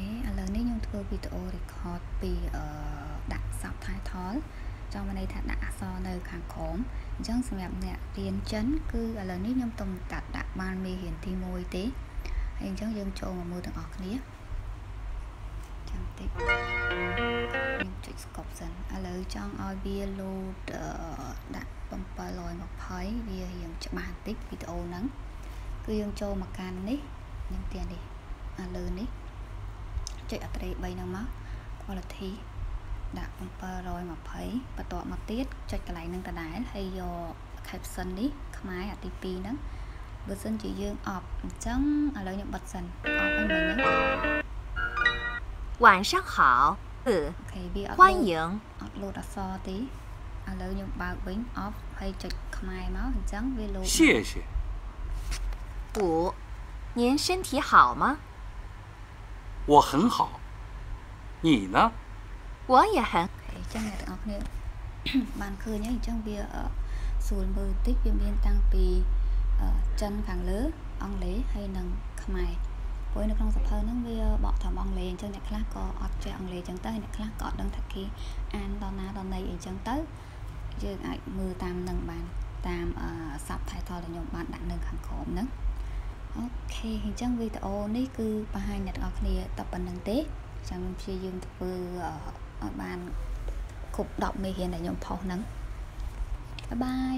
ឥឡូវនេះខ្ញុំធ្វើវីដេអូ record ពីអឺដាក់ subtitle ចង់មានន័យថាដាក់អក្សរនៅខាងក្រោមអញ្ចឹងសម្រាប់អ្នករៀនចិនគឺឥឡូវនេះខ្ញុំទំកាត់ដាក់បានមេរៀនទី1ទេហើយអញ្ចឹងយើងចូលមកមើលទាំងអស់គ្នាចាំតិចខ្ញុំចុច scope សិនឥឡូវចង់ឲ្យវា load ដាក់720វារៀងច្បាស់បន្តិចវីដេអូហ្នឹងគឺយើងចូលមកកាន់នេះខ្ញុំទាននេះអាលើនេះ ចុចអត្រេ3ហ្នឹងមក quality ដាក់720បន្ទាប់មកទៀតចុចកន្លែងហ្នឹងដដែលហើយយក caption នេះខ្មែរអាទី2ហ្នឹងបើសិនជាយើងអប់អញ្ចឹងឥឡូវខ្ញុំបិទសិនអប់ហើយមិញហ្នឹង晚上好អូខេវាអត់欢迎អត់លោតអក្សរទេឥឡូវខ្ញុំបើកវិញ off ហើយចុចខ្មែរមកអញ្ចឹងវាលោត谢谢五您身体好吗 我很好你呢我也很អញ្ចឹងអ្នកទាំងអស់គ្នាបានឃើញហើយអញ្ចឹងវាស្រួលមើលតិចវាមានតាំងពីចិនខាងលើអង់គ្លេសហើយនិងខ្មែរព្រោះនៅក្នុងសភៅហ្នឹងវាបកតាមអង់គ្លេសអញ្ចឹងអ្នកខ្លះក៏អត់ចេះអង់គ្លេសអញ្ចឹងទៅអ្នកខ្លះក៏អត់ដឹងថាគេអានដល់ណាដល់ណីអីអញ្ចឹងទៅយើងអាចមើលតាមនឹងបានតាម subtitle ដែលខ្ញុំបានដាក់នៅខាងក្រោមហ្នឹង OK អញ្ចឹងវីដេអូនេះគឺបង្ហាញអ្នកទាំងអស់គ្នាតែប៉ុណ្ណឹងទេចាំខ្ញុំព្យាយាមធ្វើឲ្យបានគ្រប់10មេរៀនដែលខ្ញុំ post ហ្នឹង bye bye